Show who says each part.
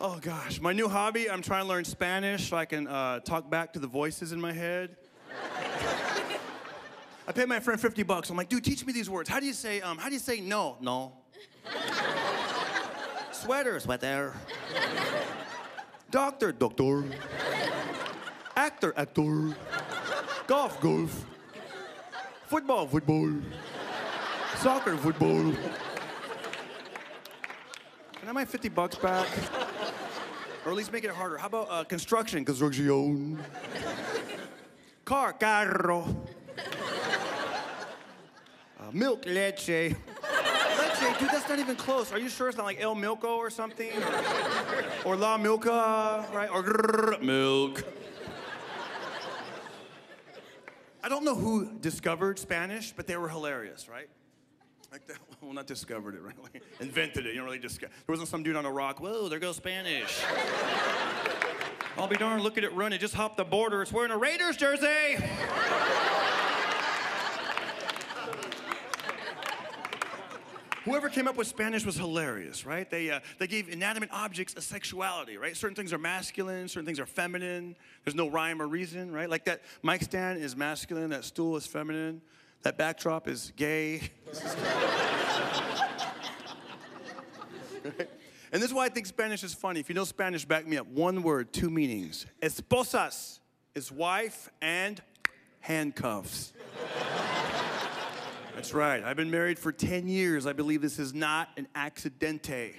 Speaker 1: Oh gosh, my new hobby, I'm trying to learn Spanish so I can uh, talk back to the voices in my head. I paid my friend 50 bucks. I'm like, dude, teach me these words. How do you say, um, how do you say no? No. Sweater, sweater. Doctor, doctor. Actor, actor. Golf, golf. Football, football. Soccer, football. Can I have my 50 bucks back? Or at least make it harder. How about uh, construction? Construction. Car, carro. Uh, milk, leche. leche, dude, that's not even close. Are you sure it's not like El Milko or something? Or, or La Milka, right? Or grrr, milk. I don't know who discovered Spanish, but they were hilarious, right? Like that, well, not discovered it, right? Like, invented it. You don't really discover. There wasn't some dude on a rock. Whoa, there goes Spanish. I'll be darned. Look at it run. It just hopped the border. It's wearing a Raiders jersey. Whoever came up with Spanish was hilarious, right? They, uh, they gave inanimate objects a sexuality, right? Certain things are masculine, certain things are feminine. There's no rhyme or reason, right? Like that mic stand is masculine, that stool is feminine, that backdrop is gay. And this is why I think Spanish is funny. If you know Spanish, back me up. One word, two meanings. Esposas is wife and handcuffs. That's right. I've been married for 10 years. I believe this is not an accidente.